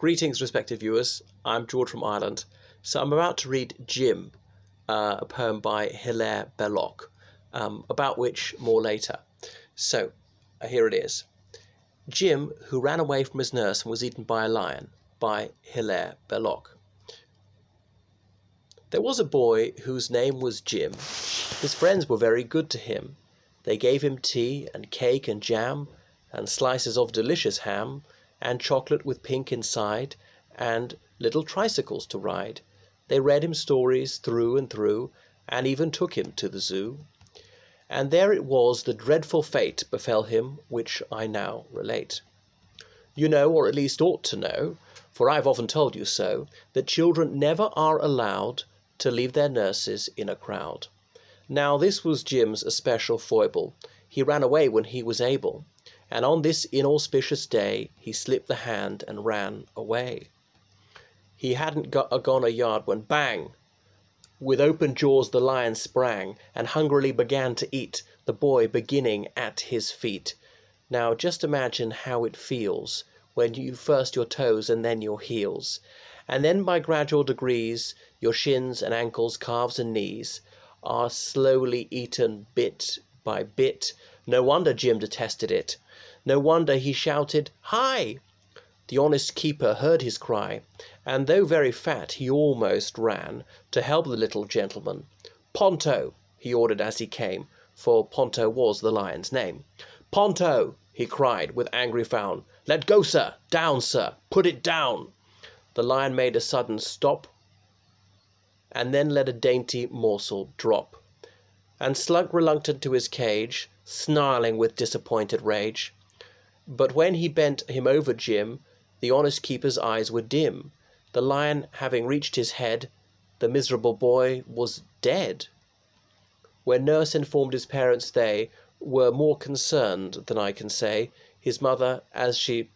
Greetings, respected viewers. I'm George from Ireland. So I'm about to read Jim, uh, a poem by Hilaire Belloc, um, about which more later. So uh, here it is Jim, who ran away from his nurse and was eaten by a lion, by Hilaire Belloc. There was a boy whose name was Jim. His friends were very good to him. They gave him tea and cake and jam, and slices of delicious ham and chocolate with pink inside, and little tricycles to ride. They read him stories through and through, and even took him to the zoo. And there it was the dreadful fate befell him which I now relate. You know, or at least ought to know, for I have often told you so, that children never are allowed to leave their nurses in a crowd. Now this was Jim's especial foible. He ran away when he was able, and on this inauspicious day he slipped the hand and ran away. He hadn't got a uh, gone a yard when bang! With open jaws the lion sprang, and hungrily began to eat, the boy beginning at his feet. Now just imagine how it feels when you first your toes and then your heels, and then by gradual degrees your shins and ankles, calves and knees are slowly eaten bit by bit. No wonder Jim detested it. No wonder he shouted, Hi! The honest keeper heard his cry, and though very fat, he almost ran to help the little gentleman. Ponto! he ordered as he came, for Ponto was the lion's name. Ponto! he cried with angry frown. Let go, sir! Down, sir! Put it down! The lion made a sudden stop, and then let a dainty morsel drop, and slunk reluctant to his cage, snarling with disappointed rage. But when he bent him over Jim, the honest keeper's eyes were dim. The lion having reached his head, the miserable boy was dead. When nurse informed his parents, they were more concerned than I can say. His mother, as she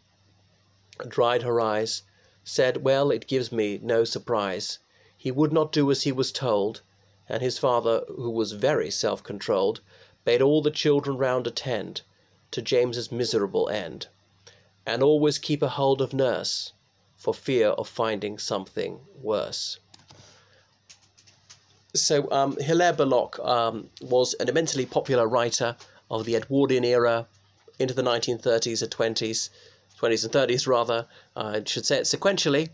dried her eyes, said, Well, it gives me no surprise. He would not do as he was told, and his father, who was very self controlled, bade all the children round attend to James's miserable end, and always keep a hold of nurse, for fear of finding something worse. So um, Hilaire Belloc um, was an immensely popular writer of the Edwardian era into the 1930s and 20s, 20s and 30s rather, I should say it sequentially,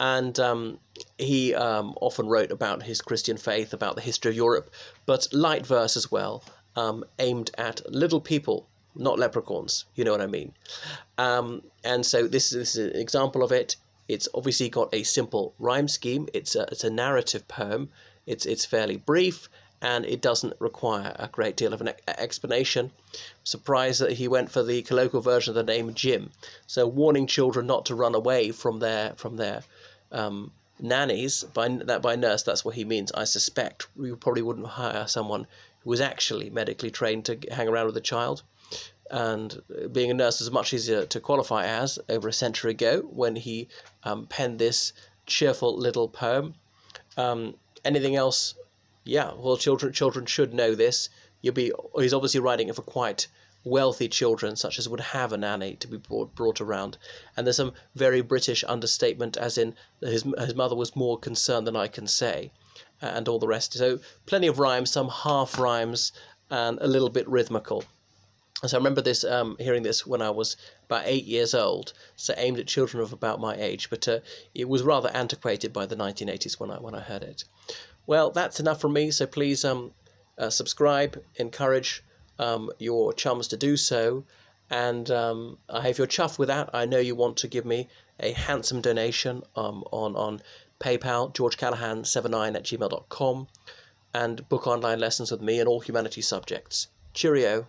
and um, he um, often wrote about his Christian faith, about the history of Europe, but light verse as well, um, aimed at little people not leprechauns. You know what I mean? Um, and so this, this is an example of it. It's obviously got a simple rhyme scheme. It's a, it's a narrative poem. It's, it's fairly brief and it doesn't require a great deal of an explanation. Surprised that he went for the colloquial version of the name Jim. So warning children not to run away from their from their um, nannies by that by nurse. That's what he means. I suspect you probably wouldn't hire someone who was actually medically trained to hang around with a child and being a nurse is much easier to qualify as over a century ago when he um, penned this cheerful little poem. Um, anything else? Yeah, well, children children should know this. You'll be he's obviously writing it for quite wealthy children, such as would have a nanny to be brought, brought around. And there's some very British understatement, as in his his mother was more concerned than I can say, and all the rest. So plenty of rhymes, some half rhymes, and a little bit rhythmical. So I remember this, um, hearing this when I was about eight years old, so aimed at children of about my age, but uh, it was rather antiquated by the 1980s when I when I heard it. Well, that's enough from me. So please um, uh, subscribe, encourage um, your chums to do so, and um, if you're chuffed with that, I know you want to give me a handsome donation um, on on PayPal, georgecallahan79 at gmail.com, and book online lessons with me and all humanities subjects. Cheerio.